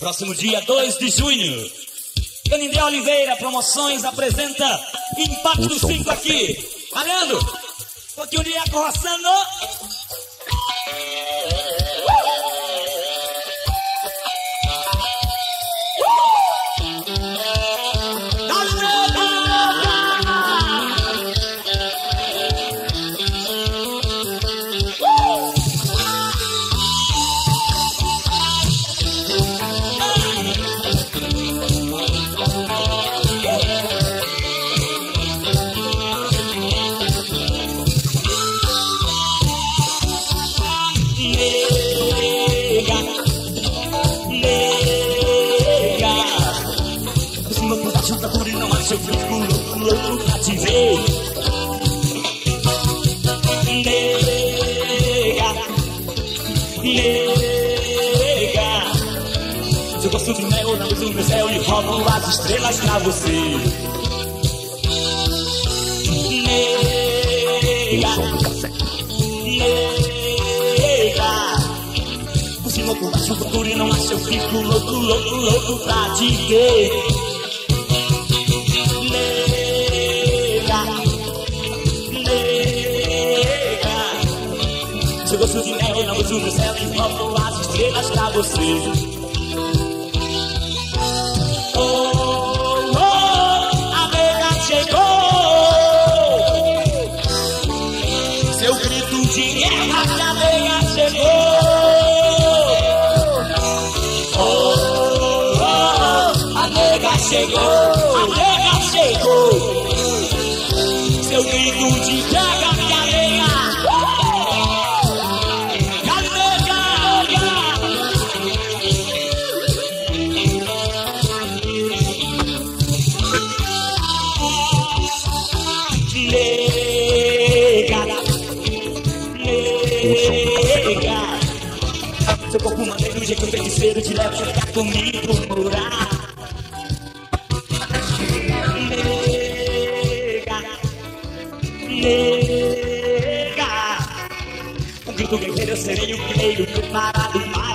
Próximo dia 2 de junho. Canindé Oliveira Promoções apresenta Impacto 5 aqui. Valendo! Um pouquinho de eco roçando. Louco da chuta por e não acha eu fico louco, louco pra te ver. Nega, nega, se eu gosto de mel, não uso meu céu e roubo as estrelas pra você. Nega, nega. Se louco da chuva por e não acha eu fico louco, louco, louco pra te ver. Nega. Se eu gosto de mel, não uso céu e roubo as estrelas pra você. Oh, oh, a nega chegou. Seu grito de guerra que a nega chegou. Oh, oh, a nega chegou, a nega chegou. Seu grito de guerra Seu corpo maneiro, jeito feiticeiro, te leva a ficar comigo morar. Nega, nega. Um grito guerreiro, eu serei o guerreiro te salvar.